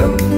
come